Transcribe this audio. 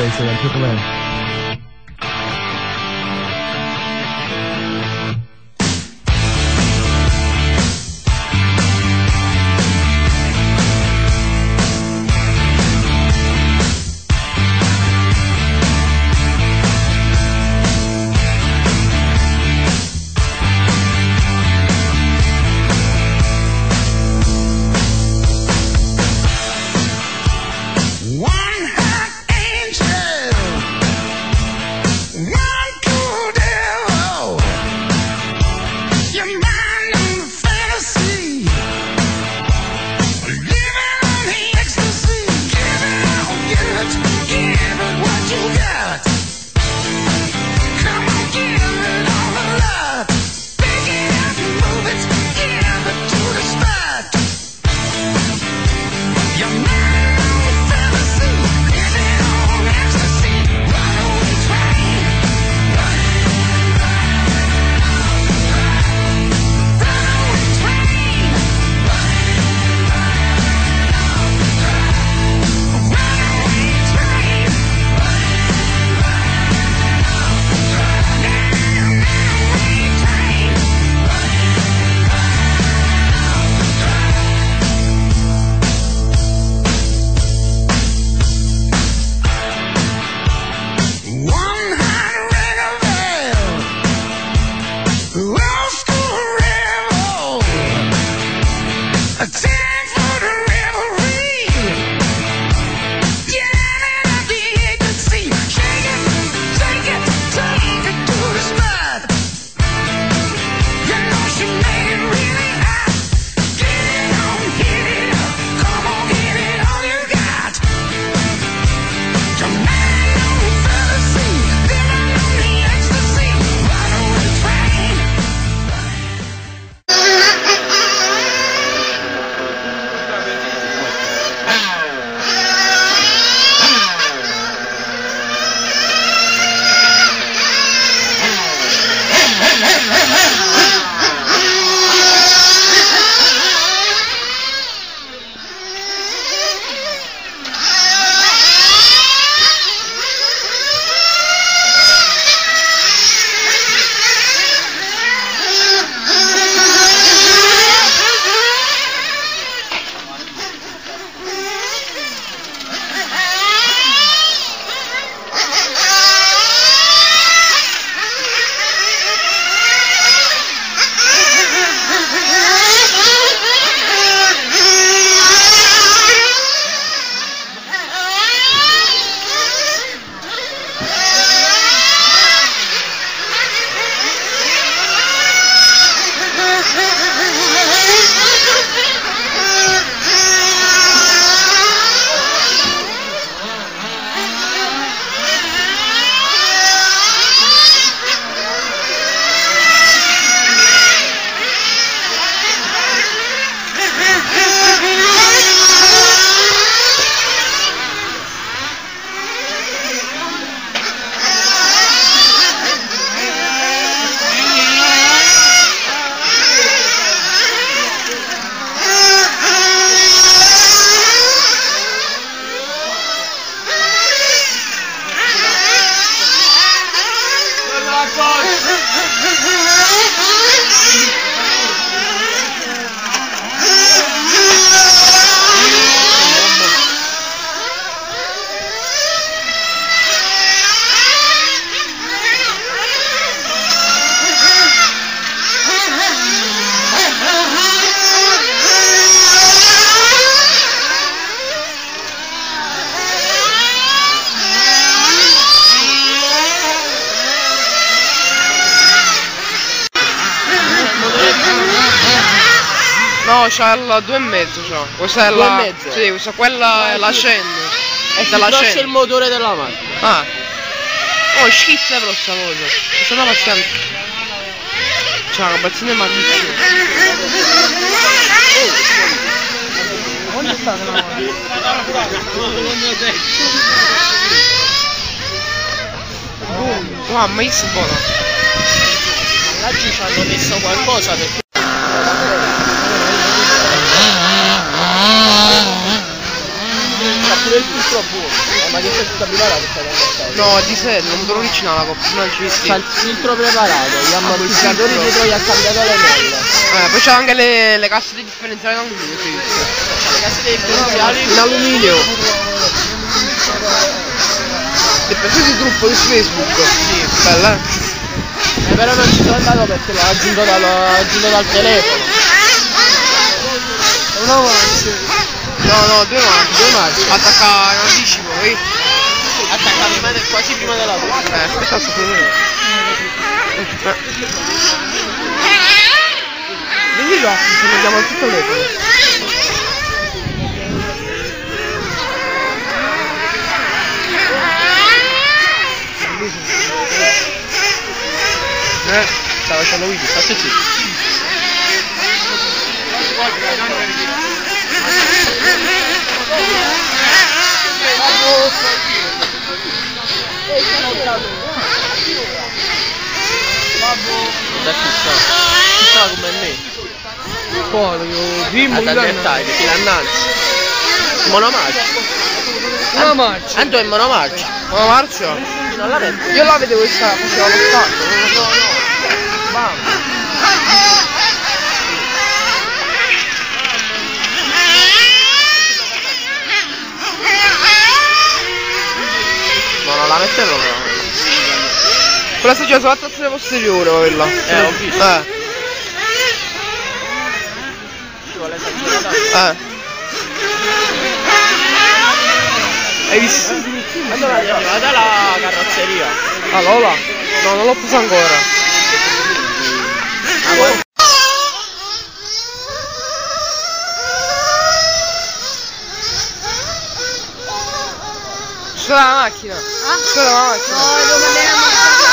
Stay safe. Triple M. No, c'è la 2,5 c'ho. Questa è la. Mezzo. Sì, questa quella è la 100. E della scende. il motore della macchina. Ah. Oh, schizza però sta cosa. Questa è una pazienza. C'è una ragazzina malissima. Oh. Ogni stata la Mamma, io sono buona. Laggiù ci hanno messo qualcosa perché... buono. Eh, ma che sei tutta preparata questa cosa? No, di serio, non motore originale la coppa, non ci visti. C'ha il filtro preparato, gli ammortizzatori filtro. dietro gli ha cambiato le molle. Eh, poi c'è anche le, le casse di differenziale da un video, sì, sì. C'ha le casse dei differenziali. In alluminio. Ti è piaciuto il gruppo su Facebook? Sì. Bella, eh? Eh, però non ci sono andato perché l'ho aggiunto, dal- l'ho aggiunto dal telefono. Una marcia. No, no, due marce. Due marce. Attacca in anticipo, vedi? Attacca prima del- quasi prima della tua. Eh, aspetta, sto finendo. Eh. Vedi là, ci al tutto telefono. Eh, sta facendo video, sta zitto. Da chi sta? Chi sta come me? Quale? Io primo Ad livello. addettare, fino annanzi. Monomarcia. Una marcia. Anto è monomarcia. Ma marcia? Non la vedo. Io la vedevo questa, faceva lo stacco, non lo so, no. Vamos. No, non la mette proprio. Quella sta già sulla trazione posteriore, quella. Eh, ho visto. Eh, Ci vuole esagerata. eh. Hai visto? Allora arrivata la carrozzeria. Allora? No, non l'ho preso ancora. Ah, guarda. C'è la macchina.